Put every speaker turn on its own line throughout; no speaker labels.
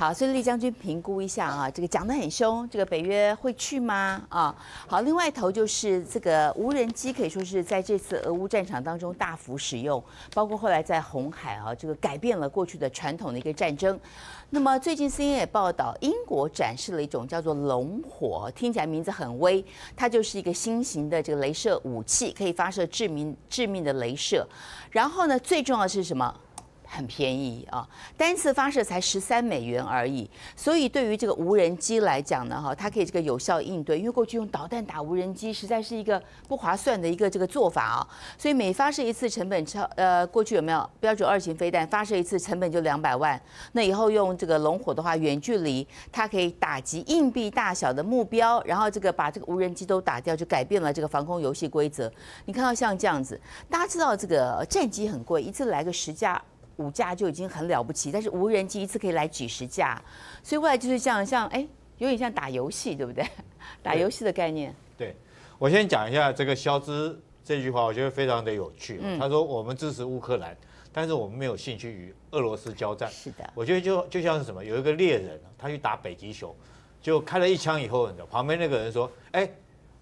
好，所以厉将军评估一下啊，这个讲得很凶，这个北约会去吗？啊，好，另外一头就是这个无人机可以说是在这次俄乌战场当中大幅使用，包括后来在红海啊，这个改变了过去的传统的一个战争。那么最近 CNN 也报道，英国展示了一种叫做龙火，听起来名字很威，它就是一个新型的这个镭射武器，可以发射致命致命的镭射。然后呢，最重要的是什么？很便宜啊，单次发射才十三美元而已，所以对于这个无人机来讲呢，哈，它可以这个有效应对，因为过去用导弹打无人机实在是一个不划算的一个这个做法啊，所以每发射一次成本超呃，过去有没有标准二型飞弹发射一次成本就两百万，那以后用这个龙火的话，远距离它可以打击硬币大小的目标，然后这个把这个无人机都打掉，就改变了这个防空游戏规则。你看到像这样子，大家知道这个战机很贵，一次来个十架。五架就已经很了不起，但是无人机一次可以来几十架，所以未来就是这样，像哎，有点像打游戏，对不对？打游戏的概念。
对，我先讲一下这个肖兹这句话，我觉得非常的有趣。他说：“我们支持乌克兰，但是我们没有兴趣与俄罗斯交战。”
是的。
我觉得就就像是什么，有一个猎人，他去打北极熊，就开了一枪以后，旁边那个人说：“哎，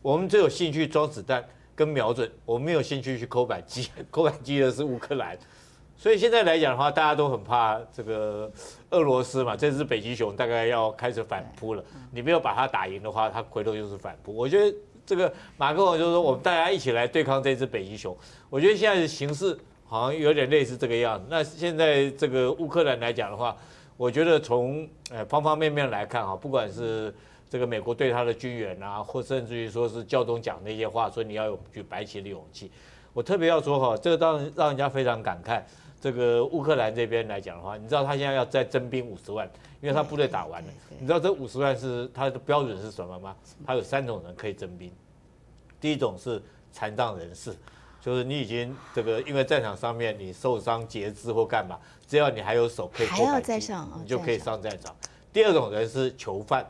我们只有兴趣装子弹跟瞄准，我们没有兴趣去扣扳机，扣扳机的是乌克兰。”所以现在来讲的话，大家都很怕这个俄罗斯嘛。这只北极熊大概要开始反扑了。你没有把它打赢的话，它回头就是反扑。我觉得这个马克龙就是说，我们大家一起来对抗这只北极熊。我觉得现在的形势好像有点类似这个样子。那现在这个乌克兰来讲的话，我觉得从呃方方面面来看啊，不管是这个美国对他的军援啊，或甚至于说是教宗讲那些话，说你要有举白旗的勇气。我特别要说哈，这个当然让人家非常感慨。这个乌克兰这边来讲的话，你知道他现在要再征兵五十万，因为他部队打完了。你知道这五十万是他的标准是什么吗？他有三种人可以征兵。第一种是残障人士，就是你已经这个因为战场上面你受伤截肢或干嘛，只要你还有手可以，
还要再上，
你就可以上战场。第二种人是囚犯，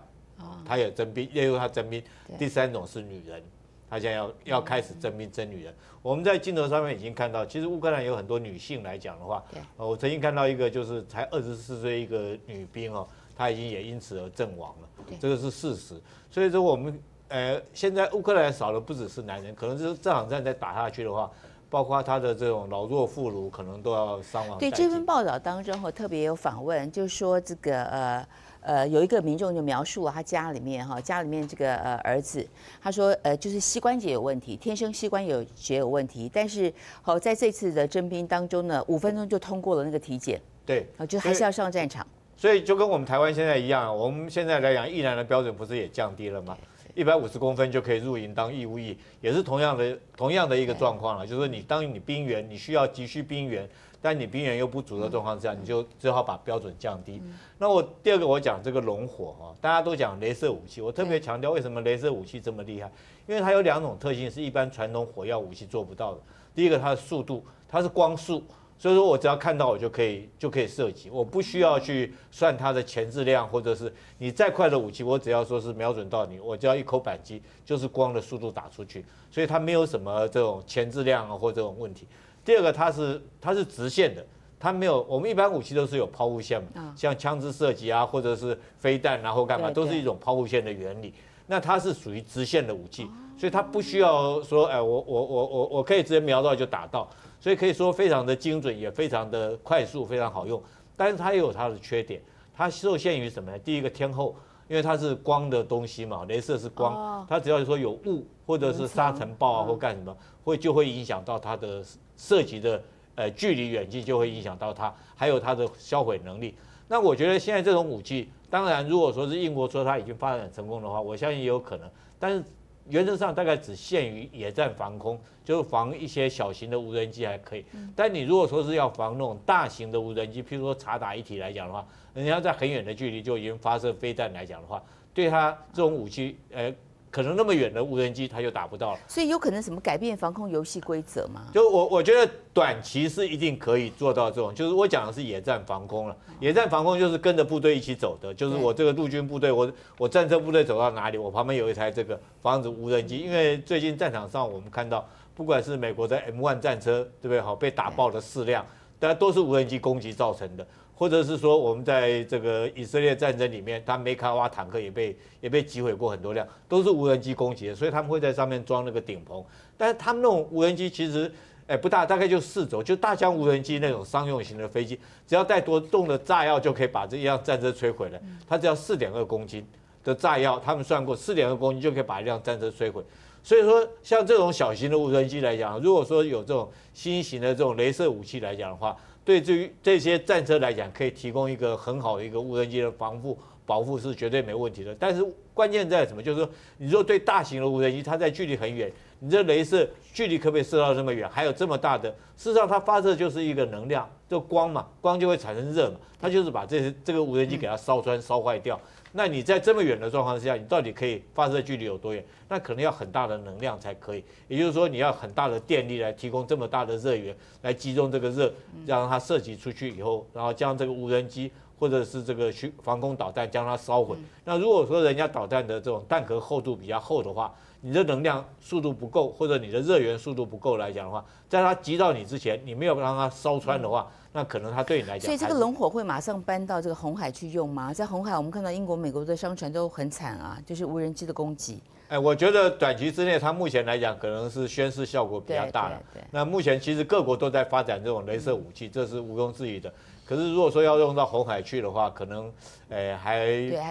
他有征兵，也有他征兵。第三种是女人。他现在要要开始征兵征女人，我们在镜头上面已经看到，其实乌克兰有很多女性来讲的话，呃，我曾经看到一个就是才二十四岁一个女兵哦，她已经也因此而阵亡了，这个是事实。所以说我们呃现在乌克兰少了不只是男人，可能是这场战再打下去的话，包括他的这种老弱妇孺可能都要伤亡。
对这份报道当中，我特别有访问，就是说这个呃。呃，有一个民众就描述了他家里面哈，家里面这个呃儿子，他说呃就是膝关节有问题，天生膝关节有问题，但是好在这次的征兵当中呢，五分钟就通过了那个体检，
对，
啊就还是要上战场，
所以就跟我们台湾现在一样，我们现在来讲，役男的标准不是也降低了吗？一百五十公分就可以入营当义务役，也是同样的同样的一个状况了，就是说你当你兵员，你需要急需兵员。但你兵员又不足的状况之下，你就只好把标准降低。那我第二个我讲这个龙火啊，大家都讲镭射武器，我特别强调为什么镭射武器这么厉害，因为它有两种特性是一般传统火药武器做不到的。第一个它的速度，它是光速，所以说我只要看到我就可以就可以射击，我不需要去算它的前置量，或者是你再快的武器，我只要说是瞄准到你，我只要一口扳机就是光的速度打出去，所以它没有什么这种前置量啊或这种问题。第二个，它是它是直线的，它没有我们一般武器都是有抛物线嘛，像枪支射击啊，或者是飞弹然后干嘛，都是一种抛物线的原理。那它是属于直线的武器，所以它不需要说，哎，我我我我我可以直接瞄到就打到，所以可以说非常的精准，也非常的快速，非常好用。但是它也有它的缺点，它受限于什么呢？第一个天后，因为它是光的东西嘛，镭射是光，它只要说有雾或者是沙尘暴啊或干什么，会就会影响到它的。射击的呃距离远近就会影响到它，还有它的销毁能力。那我觉得现在这种武器，当然如果说是英国说它已经发展成功的话，我相信也有可能。但是原则上大概只限于野战防空，就是防一些小型的无人机还可以。但你如果说是要防那种大型的无人机，譬如说察打一体来讲的话，人家在很远的距离就已经发射飞弹来讲的话，对它这种武器，呃。可能那么远的无人机，它就打不到了。
所以有可能什么改变防空游戏规则吗？
就我我觉得短期是一定可以做到这种，就是我讲的是野战防空了。野战防空就是跟着部队一起走的，就是我这个陆军部队，我我战车部队走到哪里，我旁边有一台这个防止无人机。因为最近战场上我们看到，不管是美国的 M1 战车，对不对？好被打爆的四辆，大家都是无人机攻击造成的。或者是说我们在这个以色列战争里面，他梅卡瓦坦克也被也被击毁过很多辆，都是无人机攻击的，所以他们会在上面装那个顶棚。但是他们那种无人机其实，哎不大，大概就四轴，就大疆无人机那种商用型的飞机，只要带多重的炸药就可以把这一辆战车摧毁了。它只要四点二公斤的炸药，他们算过四点二公斤就可以把一辆战车摧毁。所以说，像这种小型的无人机来讲，如果说有这种新型的这种镭射武器来讲的话，对于这些战车来讲，可以提供一个很好的一个无人机的防护保护是绝对没问题的。但是关键在什么？就是说，你说对大型的无人机，它在距离很远，你这镭射距离可不可以射到这么远？还有这么大的，事实上它发射就是一个能量，就光嘛，光就会产生热嘛，它就是把这些这个无人机给它烧穿、烧坏掉。那你在这么远的状况之下，你到底可以发射距离有多远？那可能要很大的能量才可以。也就是说，你要很大的电力来提供这么大的热源，来集中这个热，让它射击出去以后，然后将这个无人机或者是这个去防空导弹将它烧毁。那如果说人家导弹的这种弹壳厚度比较厚的话，你的能量速度不够，或者你的热源速度不够来讲的话，在它击到你之前，你没有让它烧穿的话。那可能它对你来讲，
所以这个龙火会马上搬到这个红海去用吗？在红海，我们看到英国、美国的商船都很惨啊，就是无人机的攻击。
哎，我觉得短期之内，它目前来讲可能是宣示效果比较大了。那目前其实各国都在发展这种镭射武器，这是毋庸置疑的。可是如果说要用到红海去的话，可能，哎，还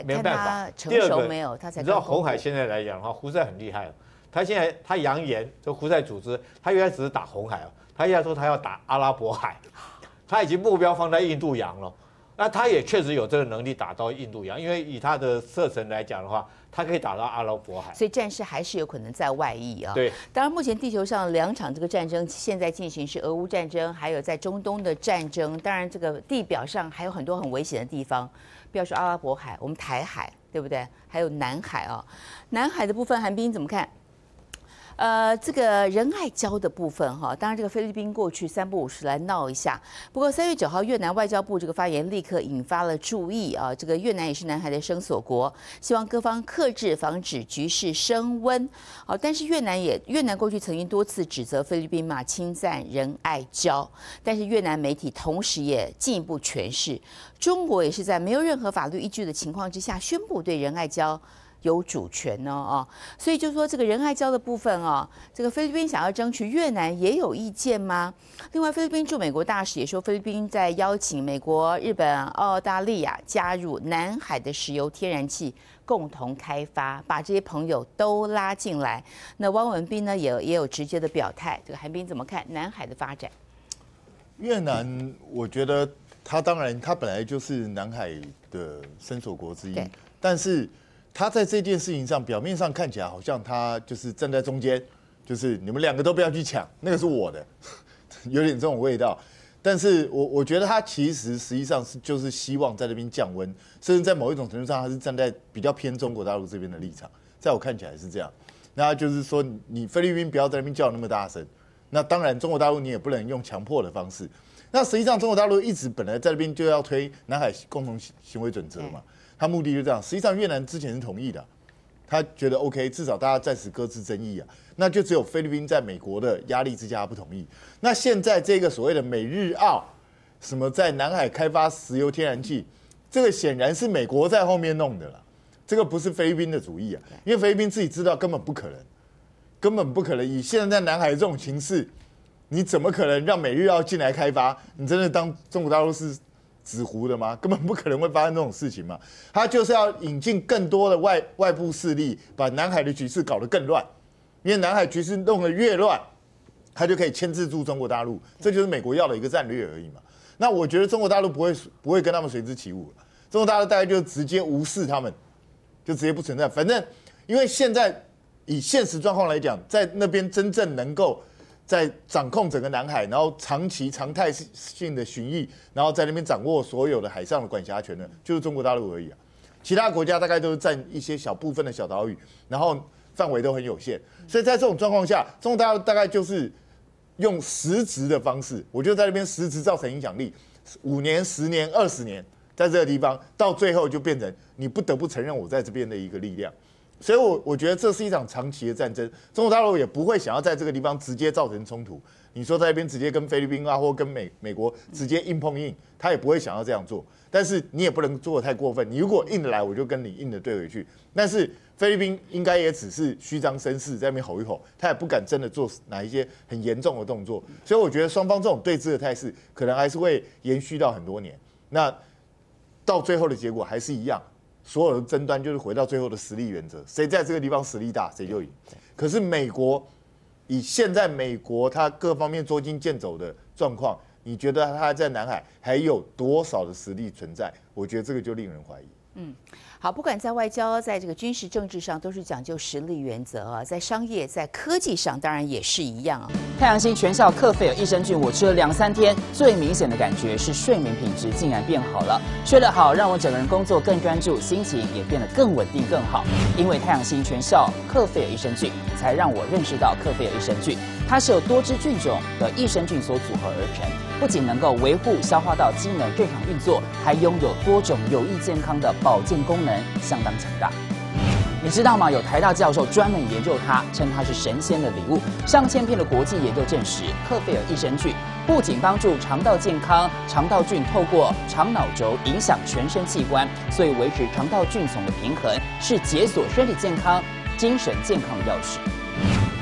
没办法。
成熟没有，他才
你知道红海现在来讲的话，胡塞很厉害哦。他现在他扬言，这胡塞组织，他原来只是打红海哦，他现在说他要打阿拉伯海。他已经目标放在印度洋了，那他也确实有这个能力打到印度洋，因为以他的射程来讲的话，他可以打到阿拉伯海。
所以战事还是有可能在外溢啊。
对，
当然目前地球上两场这个战争现在进行是俄乌战争，还有在中东的战争。当然这个地表上还有很多很危险的地方，不要说阿拉伯海，我们台海对不对？还有南海啊，南海的部分，韩冰怎么看？呃，这个仁爱礁的部分哈，当然这个菲律宾过去三不五时来闹一下，不过三月九号越南外交部这个发言立刻引发了注意啊，这个越南也是南海的生锁国，希望各方克制，防止局势升温。好，但是越南也越南过去曾经多次指责菲律宾嘛侵占仁爱礁，但是越南媒体同时也进一步诠释，中国也是在没有任何法律依据的情况之下宣布对仁爱礁。有主权呢啊，所以就说这个仁爱礁的部分啊，这个菲律宾想要争取，越南也有意见吗？另外，菲律宾驻美国大使也说，菲律宾在邀请美国、日本、澳大利亚加入南海的石油天然气共同开发，把这些朋友都拉进来。那汪文斌呢，也也有直接的表态。这个韩冰怎么看南海的发展？
越南，我觉得他当然他本来就是南海的伸手国之一，但是。他在这件事情上，表面上看起来好像他就是站在中间，就是你们两个都不要去抢，那个是我的，有点这种味道。但是我我觉得他其实实际上是就是希望在那边降温，甚至在某一种程度上，他是站在比较偏中国大陆这边的立场。在我看起来是这样。那就是说，你菲律宾不要在那边叫那么大声。那当然，中国大陆你也不能用强迫的方式。那实际上，中国大陆一直本来在那边就要推南海共同行为准则嘛。他目的就这样，实际上越南之前是同意的，他觉得 OK，至少大家暂时搁置争议啊，那就只有菲律宾在美国的压力之下不同意。那现在这个所谓的美日澳什么在南海开发石油天然气，这个显然是美国在后面弄的了，这个不是菲律宾的主意啊，因为菲律宾自己知道根本不可能，根本不可能。以现在在南海这种形势，你怎么可能让美日澳进来开发？你真的当中国大陆是？纸糊的吗？根本不可能会发生这种事情嘛！他就是要引进更多的外外部势力，把南海的局势搞得更乱。因为南海局势弄得越乱，他就可以牵制住中国大陆。这就是美国要的一个战略而已嘛。那我觉得中国大陆不会不会跟他们随之起舞中国大陆大概就直接无视他们，就直接不存在。反正因为现在以现实状况来讲，在那边真正能够。在掌控整个南海，然后长期常态性的巡弋，然后在那边掌握所有的海上的管辖权的，就是中国大陆而已啊。其他国家大概都是占一些小部分的小岛屿，然后范围都很有限。所以在这种状况下，中国大陆大概就是用实质的方式，我就在那边实质造成影响力，五年、十年、二十年，在这个地方，到最后就变成你不得不承认我在这边的一个力量。所以我我觉得这是一场长期的战争，中国大陆也不会想要在这个地方直接造成冲突。你说在那边直接跟菲律宾啊，或跟美美国直接硬碰硬，他也不会想要这样做。但是你也不能做的太过分，你如果硬的来，我就跟你硬的对回去。但是菲律宾应该也只是虚张声势，在那边吼一吼，他也不敢真的做哪一些很严重的动作。所以我觉得双方这种对峙的态势，可能还是会延续到很多年。那到最后的结果还是一样，所有的争端就是回到最后的实力原则，谁在这个地方实力大，谁就赢。可是美国。以现在美国它各方面捉襟见肘的状况，你觉得它在南海还有多少的实力存在？我觉得这个就令人怀疑。嗯。
好，不管在外交，在这个军事政治上，都是讲究实力原则啊。在商业，在科技上，当然也是一样啊。
太阳星全效克菲尔益生菌，我吃了两三天，最明显的感觉是睡眠品质竟然变好了。睡得好，让我整个人工作更专注，心情也变得更稳定更好。因为太阳星全效克菲尔益生菌，才让我认识到克菲尔益生菌，它是由多支菌种的益生菌所组合而成。不仅能够维护消化道机能正常运作，还拥有多种有益健康的保健功能，相当强大。你知道吗？有台大教授专门研究它，称它是神仙的礼物。上千篇的国际研究证实，克菲尔益生菌不仅帮助肠道健康，肠道菌透过肠脑轴影响全身器官，所以维持肠道菌丛的平衡是解锁身体健康、精神健康的钥匙。